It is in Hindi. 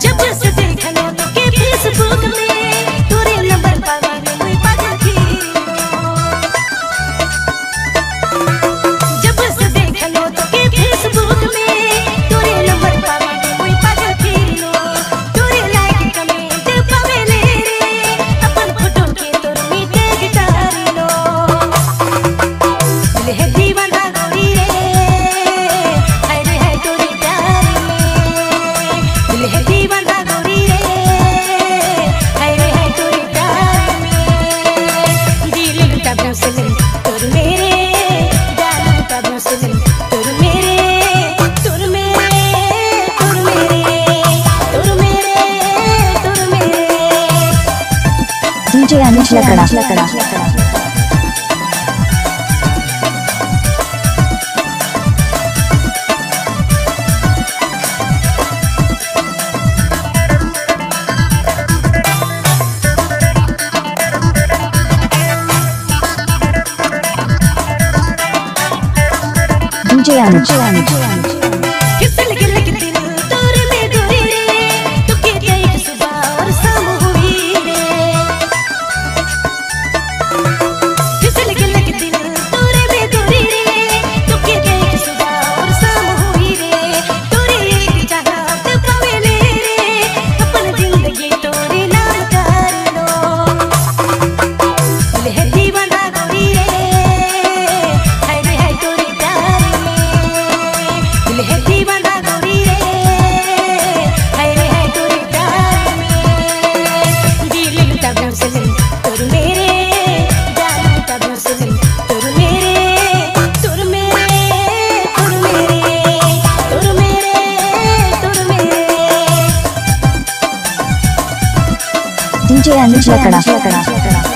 जब सुन सुन तुर लकड़ा लकड़ा लकड़ा 这样的，这样的，这样的。DJ and DJ